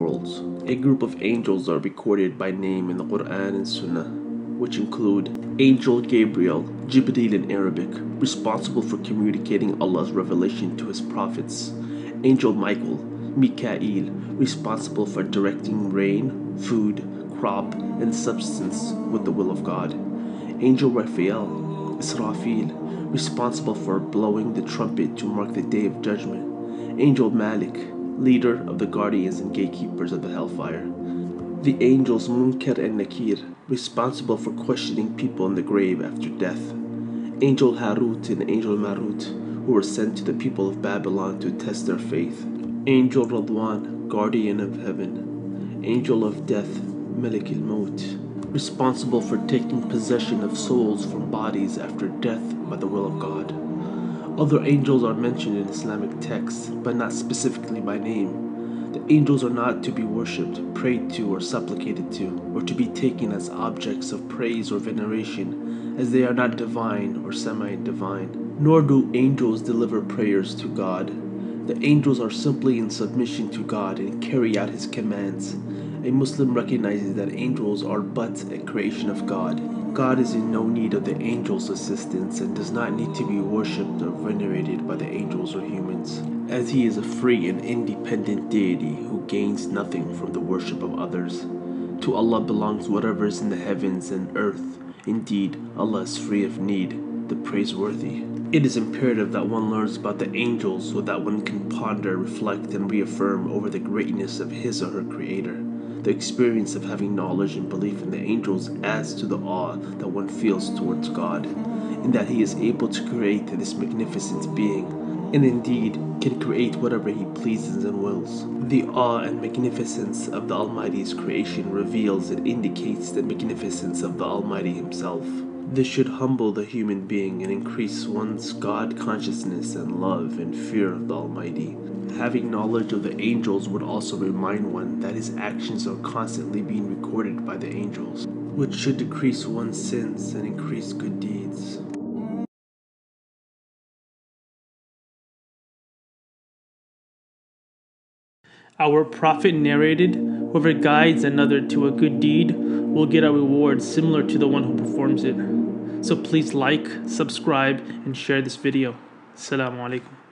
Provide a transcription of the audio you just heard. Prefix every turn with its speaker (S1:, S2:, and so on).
S1: worlds. A group of angels are recorded by name in the Quran and Sunnah, which include Angel Gabriel, Jibreel in Arabic, responsible for communicating Allah's revelation to his prophets. Angel Michael, Mikael, responsible for directing rain, food, crop, and substance with the will of God. Angel Raphael, Israfil, responsible for blowing the trumpet to mark the day of judgment. Angel Malik, leader of the guardians and gatekeepers of the hellfire. The angels Munkar and Nakir, responsible for questioning people in the grave after death. Angel Harut and Angel Marut, who were sent to the people of Babylon to test their faith. Angel Radwan, guardian of heaven. Angel of death, Malik al Maut, responsible for taking possession of souls from bodies after death by the will of God. Other angels are mentioned in Islamic texts, but not specifically by name. The angels are not to be worshipped, prayed to, or supplicated to, or to be taken as objects of praise or veneration, as they are not divine or semi divine. Nor do angels deliver prayers to God. The angels are simply in submission to God and carry out His commands. A Muslim recognizes that angels are but a creation of God God is in no need of the angels' assistance and does not need to be worshipped or venerated by the angels or humans, as he is a free and independent deity who gains nothing from the worship of others. To Allah belongs whatever is in the heavens and earth. Indeed, Allah is free of need, the praiseworthy. It is imperative that one learns about the angels so that one can ponder, reflect, and reaffirm over the greatness of his or her Creator. The experience of having knowledge and belief in the angels adds to the awe that one feels towards God, in that He is able to create this magnificent being, and indeed can create whatever He pleases and wills. The awe and magnificence of the Almighty's creation reveals and indicates the magnificence of the Almighty Himself. This should humble the human being and increase one's God consciousness and love and fear of the Almighty. Having knowledge of the angels would also remind one that his actions are constantly being recorded by the angels, which should decrease one's sins and increase good deeds.
S2: Our Prophet narrated, Whoever guides another to a good deed will get a reward similar to the one who performs it. So please like, subscribe, and share this video. Assalamu alaikum.